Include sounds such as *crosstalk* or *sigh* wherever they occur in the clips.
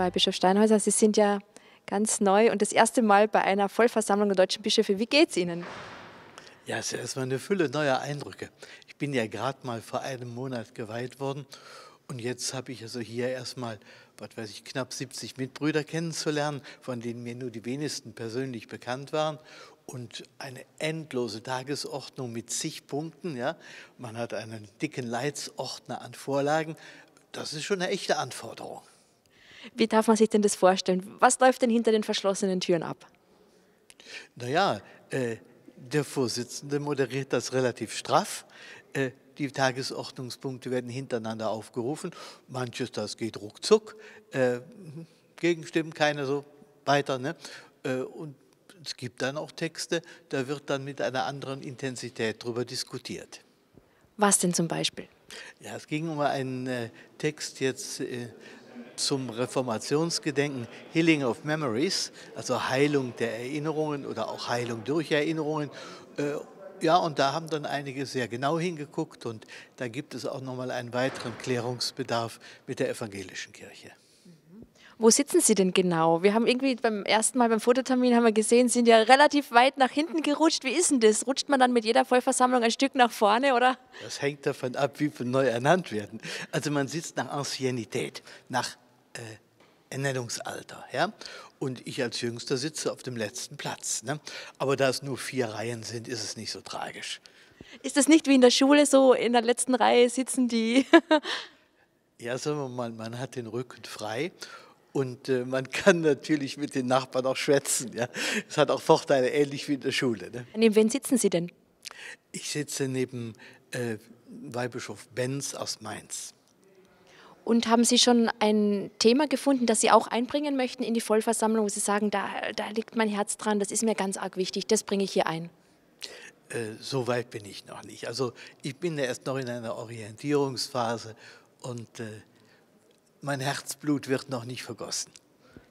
Weihbischof Steinhäuser, Sie sind ja ganz neu und das erste Mal bei einer Vollversammlung der deutschen Bischöfe. Wie geht es Ihnen? Ja, es ist erstmal eine Fülle neuer Eindrücke. Ich bin ja gerade mal vor einem Monat geweiht worden und jetzt habe ich also hier erstmal, was weiß ich, knapp 70 Mitbrüder kennenzulernen, von denen mir nur die wenigsten persönlich bekannt waren und eine endlose Tagesordnung mit zig Punkten. Ja. Man hat einen dicken Leitsordner an Vorlagen. Das ist schon eine echte Anforderung. Wie darf man sich denn das vorstellen? Was läuft denn hinter den verschlossenen Türen ab? Naja, äh, der Vorsitzende moderiert das relativ straff. Äh, die Tagesordnungspunkte werden hintereinander aufgerufen. Manches, das geht ruckzuck. Äh, Gegenstimmen keine so weiter. Ne? Äh, und es gibt dann auch Texte, da wird dann mit einer anderen Intensität darüber diskutiert. Was denn zum Beispiel? Ja, es ging um einen äh, Text jetzt äh, zum Reformationsgedenken Healing of Memories, also Heilung der Erinnerungen oder auch Heilung durch Erinnerungen. Äh, ja, und da haben dann einige sehr genau hingeguckt und da gibt es auch nochmal einen weiteren Klärungsbedarf mit der evangelischen Kirche. Wo sitzen Sie denn genau? Wir haben irgendwie beim ersten Mal beim Fototermin haben wir gesehen, sind ja relativ weit nach hinten gerutscht. Wie ist denn das? Rutscht man dann mit jeder Vollversammlung ein Stück nach vorne, oder? Das hängt davon ab, wie wir neu ernannt werden. Also man sitzt nach Anciennität, nach Ernennungsalter. Ja? Und ich als Jüngster sitze auf dem letzten Platz. Ne? Aber da es nur vier Reihen sind, ist es nicht so tragisch. Ist das nicht wie in der Schule so, in der letzten Reihe sitzen die? *laughs* ja, sagen wir mal, man hat den Rücken frei und äh, man kann natürlich mit den Nachbarn auch schwätzen. Ja. Es hat auch Vorteile, ähnlich wie in der Schule. Ne? Neben wen sitzen Sie denn? Ich sitze neben äh, Weihbischof Benz aus Mainz. Und haben Sie schon ein Thema gefunden, das Sie auch einbringen möchten in die Vollversammlung, wo Sie sagen, da, da liegt mein Herz dran, das ist mir ganz arg wichtig, das bringe ich hier ein? Äh, so weit bin ich noch nicht. Also ich bin ja erst noch in einer Orientierungsphase und äh, mein Herzblut wird noch nicht vergossen.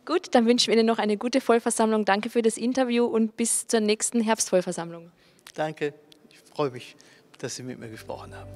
Gut, dann wünschen wir Ihnen noch eine gute Vollversammlung. Danke für das Interview und bis zur nächsten Herbstvollversammlung. Danke, ich freue mich, dass Sie mit mir gesprochen haben.